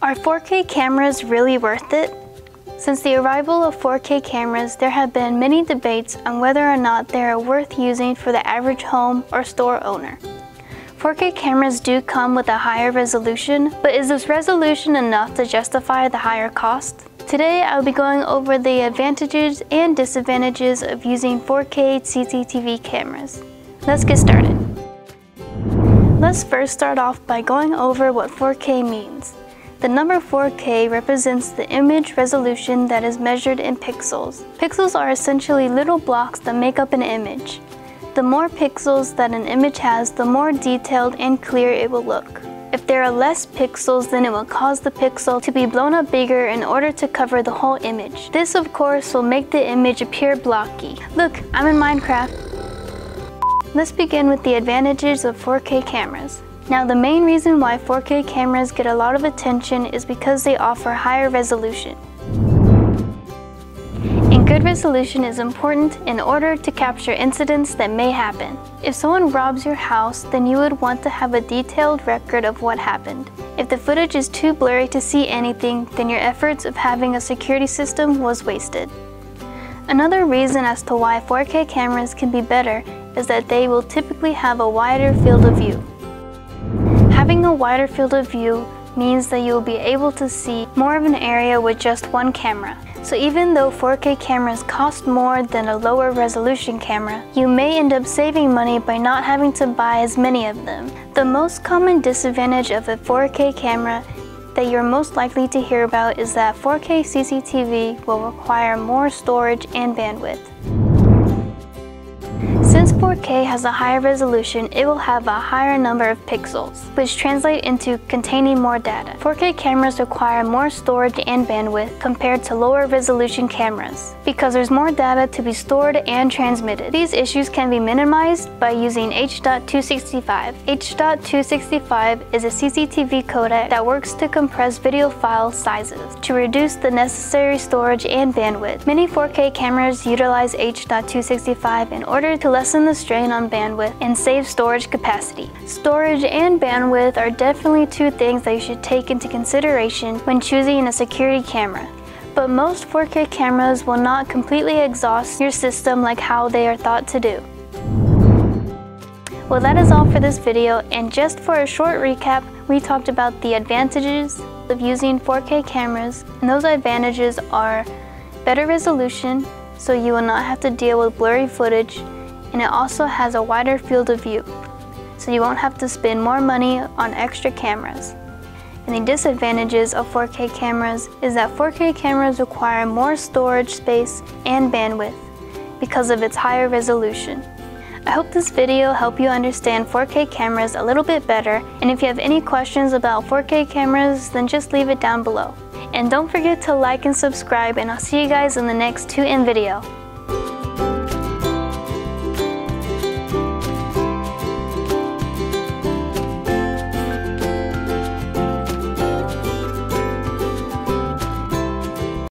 Are 4K cameras really worth it? Since the arrival of 4K cameras, there have been many debates on whether or not they are worth using for the average home or store owner. 4K cameras do come with a higher resolution, but is this resolution enough to justify the higher cost? Today I'll be going over the advantages and disadvantages of using 4K CCTV cameras. Let's get started. Let's first start off by going over what 4K means. The number 4K represents the image resolution that is measured in pixels. Pixels are essentially little blocks that make up an image. The more pixels that an image has, the more detailed and clear it will look. If there are less pixels, then it will cause the pixel to be blown up bigger in order to cover the whole image. This of course will make the image appear blocky. Look, I'm in Minecraft. Let's begin with the advantages of 4K cameras. Now the main reason why 4K cameras get a lot of attention is because they offer higher resolution. And good resolution is important in order to capture incidents that may happen. If someone robs your house, then you would want to have a detailed record of what happened. If the footage is too blurry to see anything, then your efforts of having a security system was wasted. Another reason as to why 4K cameras can be better is that they will typically have a wider field of view. Having a wider field of view means that you will be able to see more of an area with just one camera. So even though 4K cameras cost more than a lower resolution camera, you may end up saving money by not having to buy as many of them. The most common disadvantage of a 4K camera that you're most likely to hear about is that 4K CCTV will require more storage and bandwidth. Since 4K has a higher resolution, it will have a higher number of pixels, which translate into containing more data. 4K cameras require more storage and bandwidth compared to lower resolution cameras, because there's more data to be stored and transmitted. These issues can be minimized by using H.265. H.265 is a CCTV codec that works to compress video file sizes to reduce the necessary storage and bandwidth. Many 4K cameras utilize H.265 in order to lessen the strain on bandwidth and save storage capacity. Storage and bandwidth are definitely two things that you should take into consideration when choosing a security camera. But most 4K cameras will not completely exhaust your system like how they are thought to do. Well that is all for this video and just for a short recap, we talked about the advantages of using 4K cameras and those advantages are better resolution so you will not have to deal with blurry footage and it also has a wider field of view, so you won't have to spend more money on extra cameras. And the disadvantages of 4K cameras is that 4K cameras require more storage space and bandwidth because of its higher resolution. I hope this video helped you understand 4K cameras a little bit better, and if you have any questions about 4K cameras, then just leave it down below. And don't forget to like and subscribe, and I'll see you guys in the next 2M video.